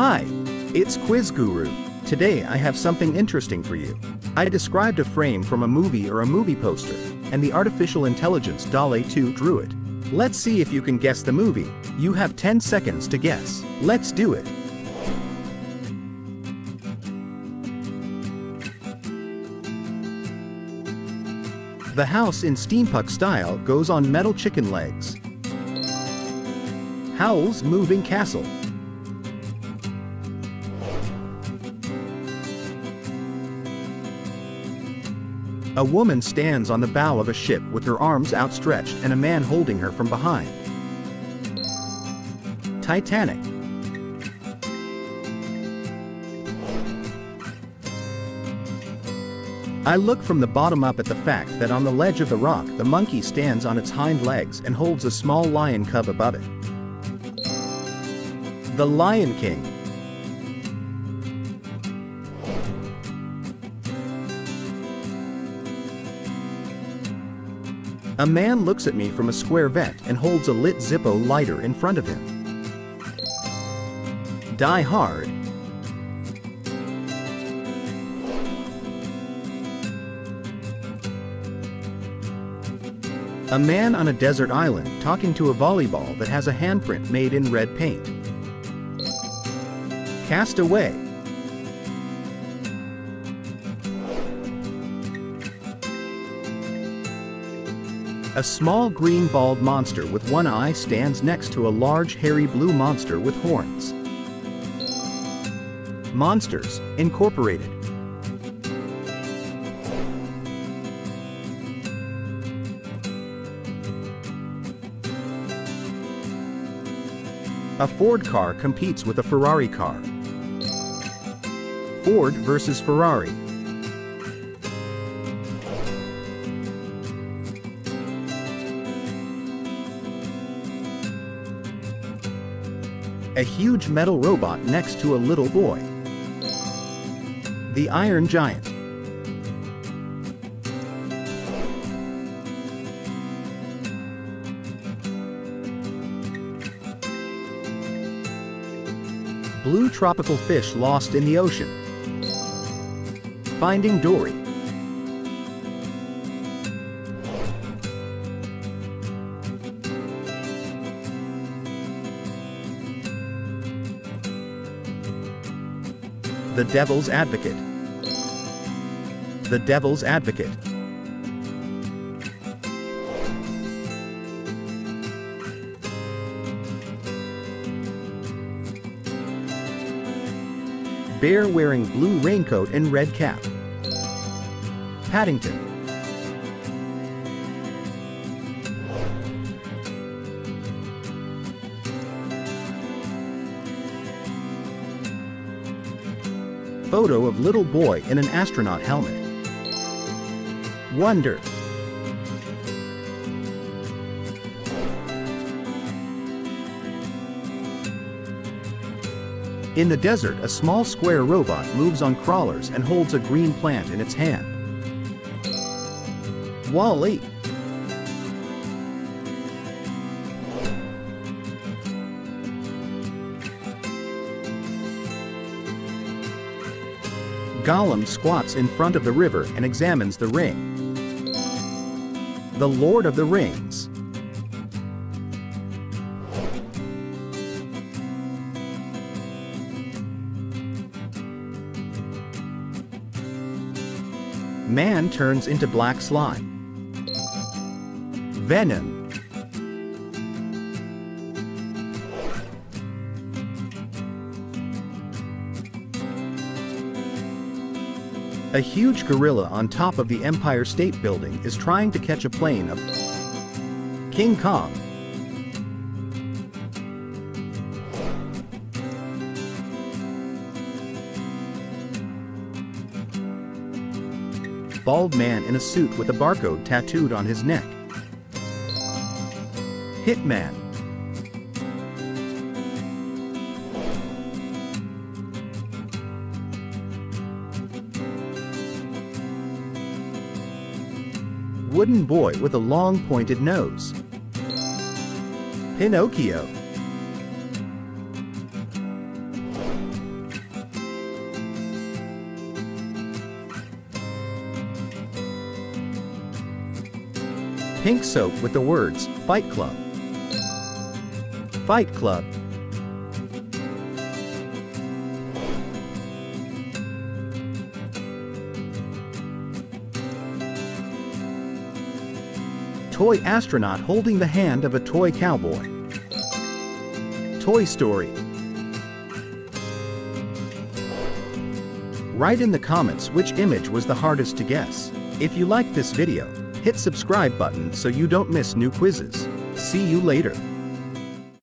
Hi, it's Quiz Guru. Today I have something interesting for you. I described a frame from a movie or a movie poster, and the artificial intelligence DALL-E 2 drew it. Let's see if you can guess the movie. You have 10 seconds to guess. Let's do it. The house in steampunk style goes on metal chicken legs. Howl's Moving Castle. A woman stands on the bow of a ship with her arms outstretched and a man holding her from behind. Titanic. I look from the bottom up at the fact that on the ledge of the rock the monkey stands on its hind legs and holds a small lion cub above it. The Lion King. A man looks at me from a square vent and holds a lit Zippo lighter in front of him. Die Hard. A man on a desert island talking to a volleyball that has a handprint made in red paint. Cast Away. A small green bald monster with one eye stands next to a large hairy blue monster with horns. Monsters, Incorporated. A Ford car competes with a Ferrari car. Ford versus Ferrari. A huge metal robot next to a little boy. The Iron Giant. Blue tropical fish lost in the ocean. Finding Dory. The Devil's Advocate. The Devil's Advocate. Bear wearing blue raincoat and red cap. Paddington. Photo of little boy in an astronaut helmet. Wonder. In the desert, a small square robot moves on crawlers and holds a green plant in its hand. Wall-E. Gollum squats in front of the river and examines the ring. The Lord of the Rings. Man turns into black slime. Venom. A huge gorilla on top of the Empire State Building is trying to catch a plane of King Kong. Bald man in a suit with a barcode tattooed on his neck. Hitman. wooden boy with a long pointed nose. Pinocchio. Pink soap with the words Fight Club. Fight Club. Toy astronaut holding the hand of a toy cowboy. Toy Story. Write in the comments which image was the hardest to guess. If you liked this video, hit subscribe button so you don't miss new quizzes. See you later.